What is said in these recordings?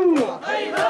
はい、どう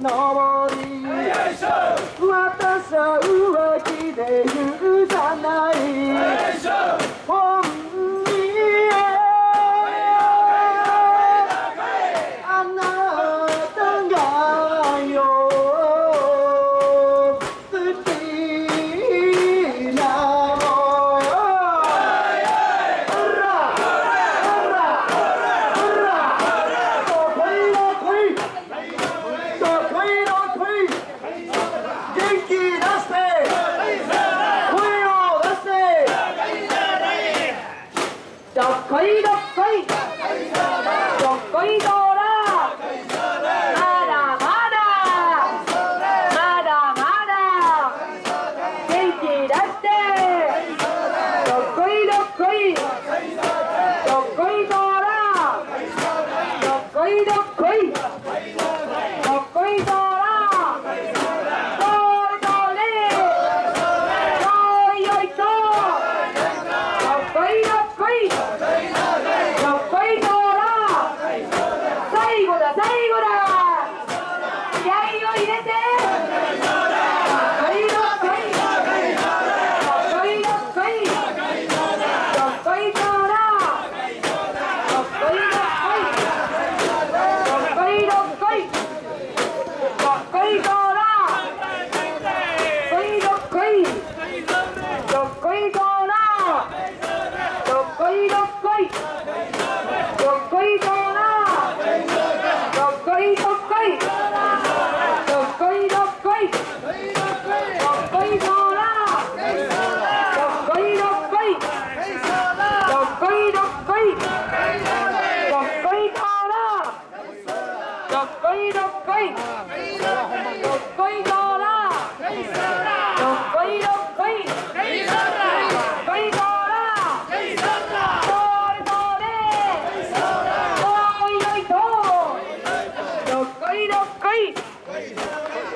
登り。私は浮気で許さない。いいかっこいい。ぞ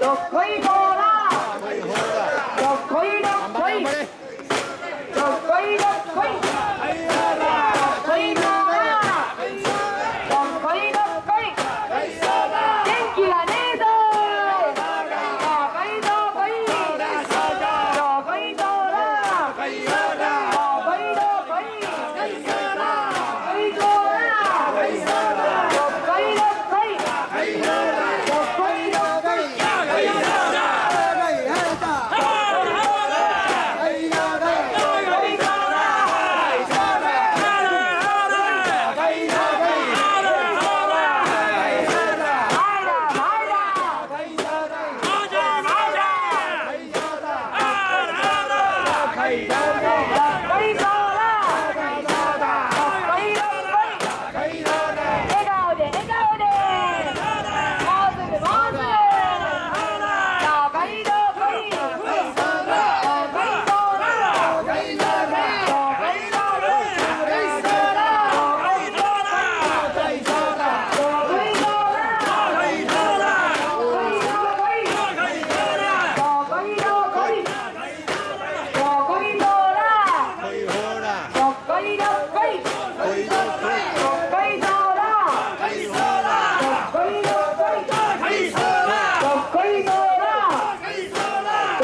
都可以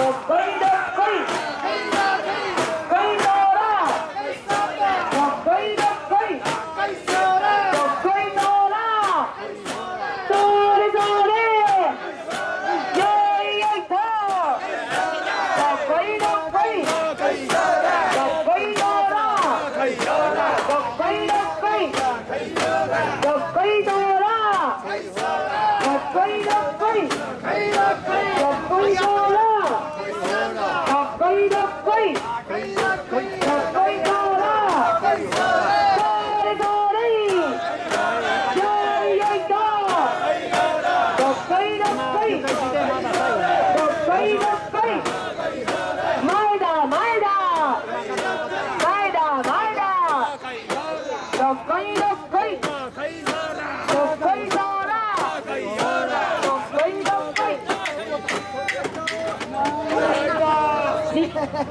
Right. ಕೈದ ಕೈ ಕೈದ ಕೈ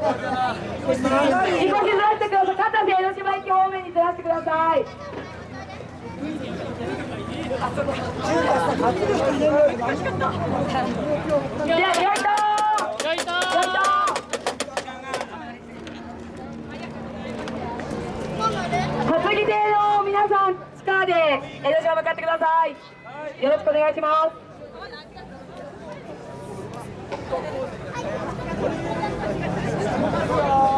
移行ずらしてください。片瀬江ノ島駅方面にずらしてください。ではよいとよいと担ぎ手の皆さんで江ノ島向かってください。よろしくお願いします 고맙습니다.